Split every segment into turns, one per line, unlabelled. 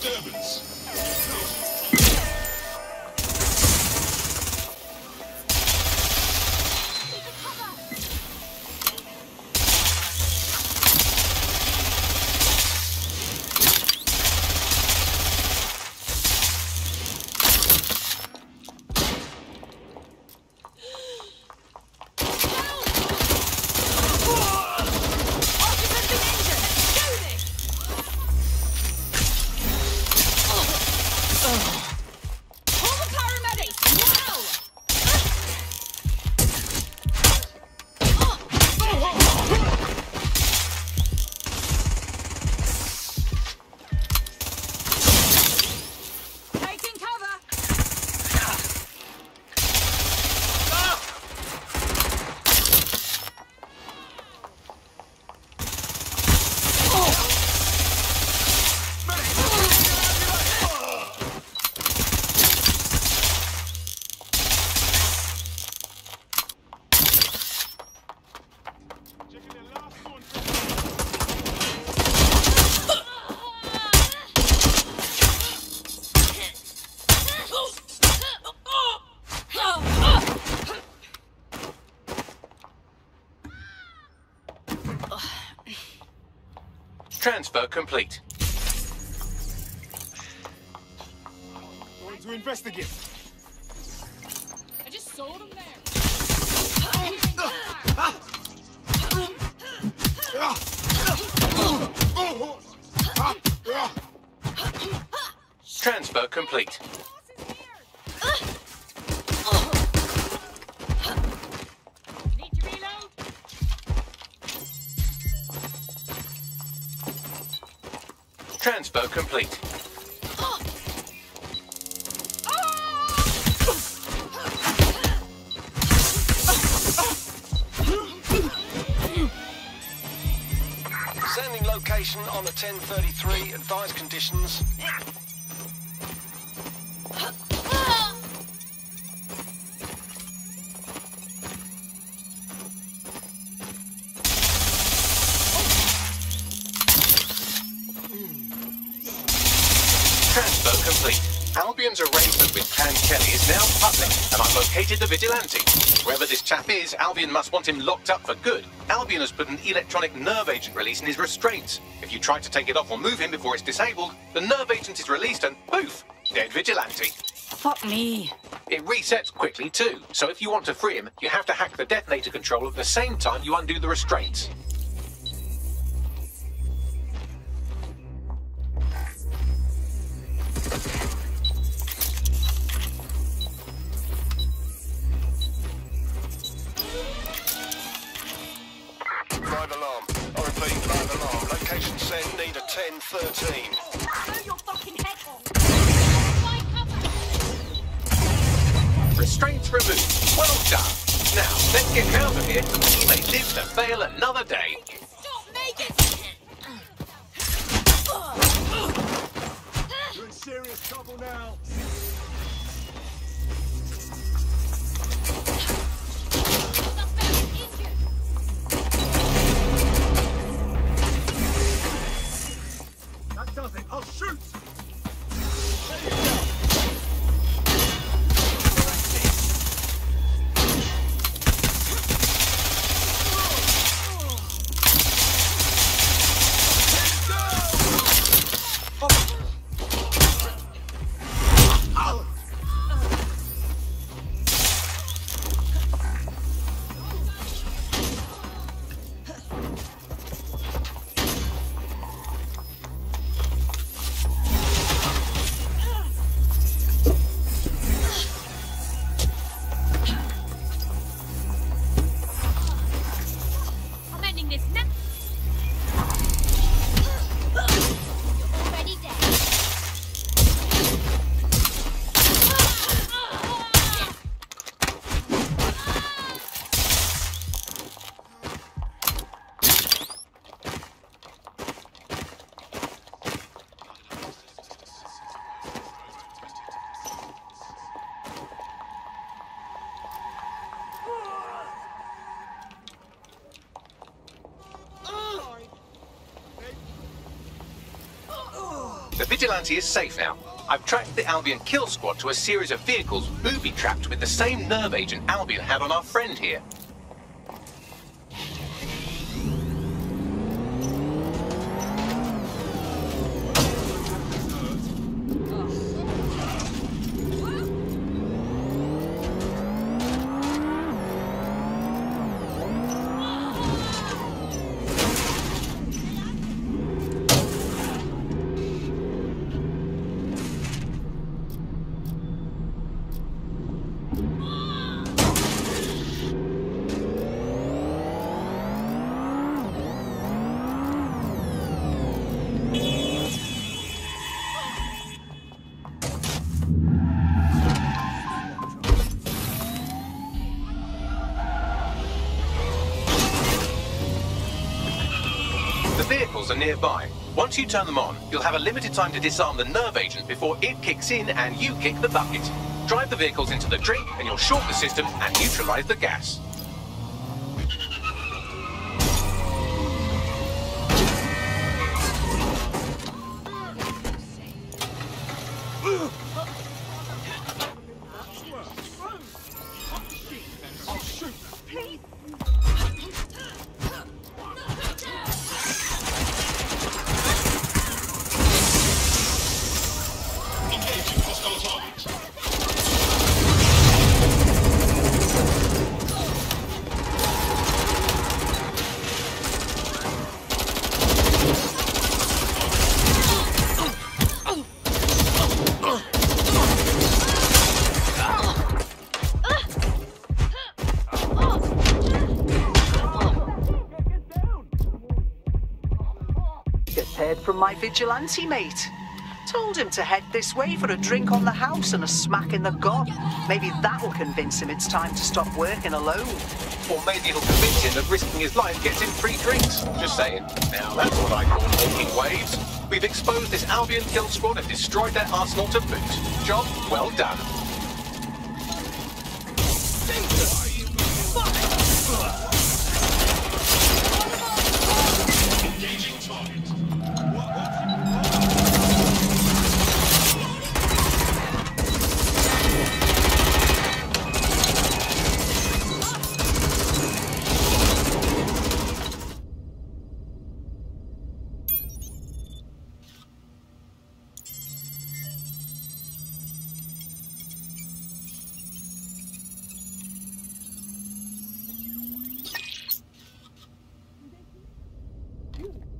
disturbance. Transfer complete.
Going to investigate.
I just sold him there.
Transfer complete. Transfer complete.
Sending location on the 1033. Advised conditions.
Albion's arrangement with Clan Kelly is now public, and I've located the vigilante. Wherever this chap is, Albion must want him locked up for good. Albion has put an electronic nerve agent release in his restraints. If you try to take it off or move him before it's disabled, the nerve agent is released and poof, dead vigilante.
Fuck me.
It resets quickly too, so if you want to free him, you have to hack the detonator control at the same time you undo the restraints.
13.
Restraints removed. Well done. Now, let's get out of here. You may live to fail another day.
Stop making...
You're in serious trouble now.
Vigilante is safe now. I've tracked the Albion kill squad to a series of vehicles booby-trapped with the same nerve agent Albion had on our friend here. Vehicles are nearby. Once you turn them on, you'll have a limited time to disarm the nerve agent before it kicks in and you kick the bucket. Drive the vehicles into the drink and you'll short the system and neutralize the gas.
Heard from my vigilante mate. Told him to head this way for a drink on the house and a smack in the gob. Maybe that'll convince him it's time to stop working alone.
Or maybe it'll convince him that risking his life gets him free drinks. Just saying. Now that's what I call making waves. We've exposed this Albion kill squad and destroyed their arsenal to boot. Job well done.
No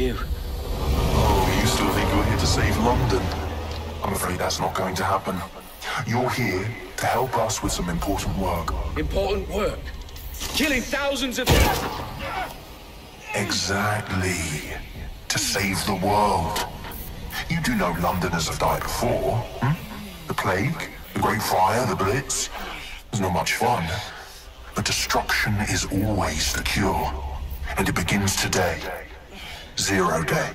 you?
Oh, you still think you're here to save London? I'm afraid that's not going to happen. You're here to help us with some important work.
Important work. Killing thousands of. People.
Exactly. To save the world. You do know Londoners have died before, hmm? The plague, the Great Fire, the Blitz. It's not much fun. But destruction is always the cure. And it begins today. Zero day.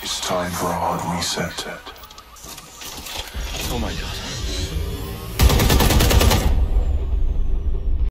It's time for a hard reset.